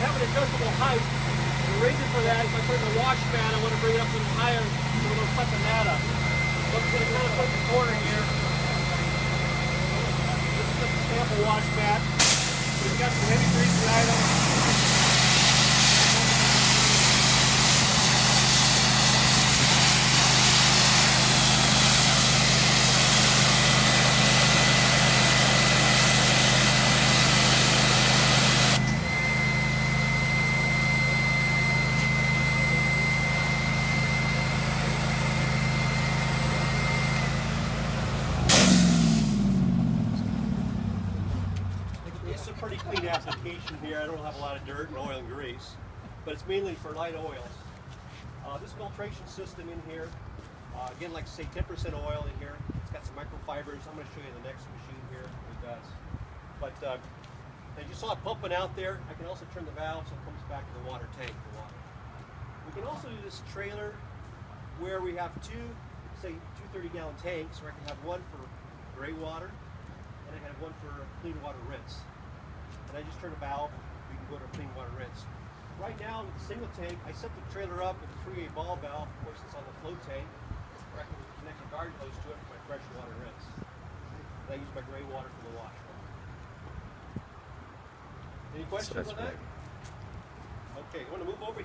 adjustable height. The reason for that is by putting the wash mat, I want to bring it up a little higher so we don't cut the mat up. So I'm going to kind of put the corner here. This is the sample wash mat. We've got some It's a pretty clean application here. I don't have a lot of dirt and oil and grease, but it's mainly for light oils. Uh, this filtration system in here, uh, again, like say 10% oil in here. It's got some microfibers. I'm going to show you the next machine here. It does. But uh, as you saw it pumping out there, I can also turn the valve so it comes back to the water tank for water. We can also do this trailer where we have two, say, two 30 gallon tanks, where I can have one for gray water and I can have one for clean water rinse. And I just turn a valve, we can go to clean water rinse. Right now, with the single tank, I set the trailer up with a 3-way ball valve, of course it's on the flow tank, where I can connect a garden hose to it for my fresh water rinse. And I use my gray water for the wash. Any questions that's on that? big. Okay, I want to move over